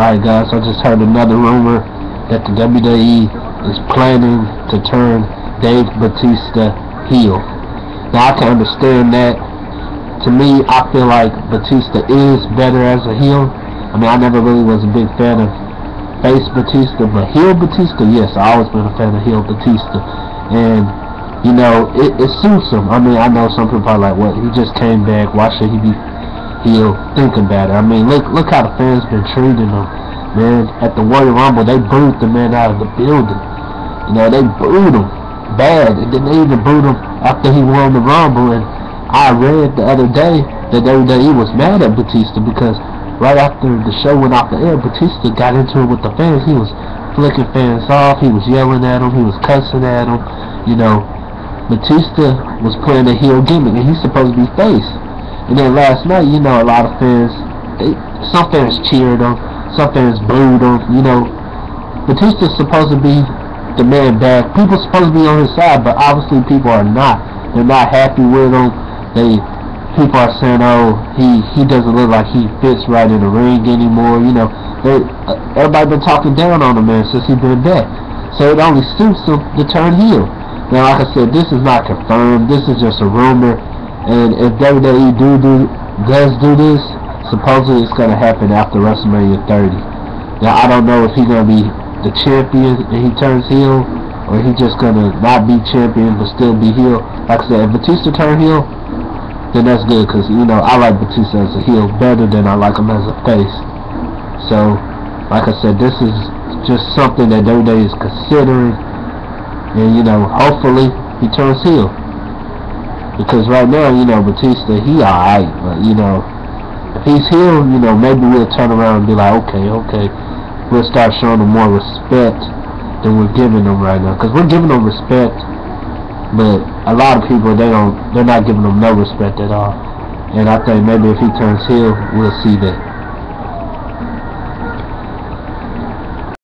Alright guys, I just heard another rumor that the WWE is planning to turn Dave Batista heel. Now I can understand that. To me, I feel like Batista is better as a heel. I mean, I never really was a big fan of face Batista, but heel Batista, yes, I always been a fan of heel Batista. And, you know, it, it suits him. I mean, I know some people are like, what, he just came back, why should he be heel thinking about it. I mean, look look how the fans been treating him, man. At the Royal Rumble, they booed the man out of the building. You know, they booed him bad, and then they even booed him after he won the Rumble. And I read the other day that WWE was mad at Batista because right after the show went off the air, Batista got into it with the fans. He was flicking fans off. He was yelling at them. He was cussing at them. You know, Batista was playing a heel gimmick, and he's supposed to be face. And then last night, you know, a lot of fans, they, some fans cheered him, some fans booed him, you know. Batista's supposed to be the man back. People supposed to be on his side, but obviously people are not. They're not happy with him. They people are saying, oh, he he doesn't look like he fits right in the ring anymore. You know, they, everybody been talking down on the man since he been back. So it only suits him to turn heel. Now, like I said, this is not confirmed. This is just a rumor. And if WWE do do does do this, supposedly it's gonna happen after WrestleMania 30. Now I don't know if he's gonna be the champion and he turns heel, or he just gonna not be champion but still be heel. Like I said, if Batista turn heel, then that's good because you know I like Batista as a heel better than I like him as a face. So, like I said, this is just something that WWE is considering, and you know, hopefully he turns heel. Because right now, you know, Batista, he alright, but, you know, if he's here, you know, maybe we'll turn around and be like, okay, okay, we'll start showing him more respect than we're giving him right now. Because we're giving him respect, but a lot of people, they don't, they're not giving him no respect at all. And I think maybe if he turns heel, we'll see that.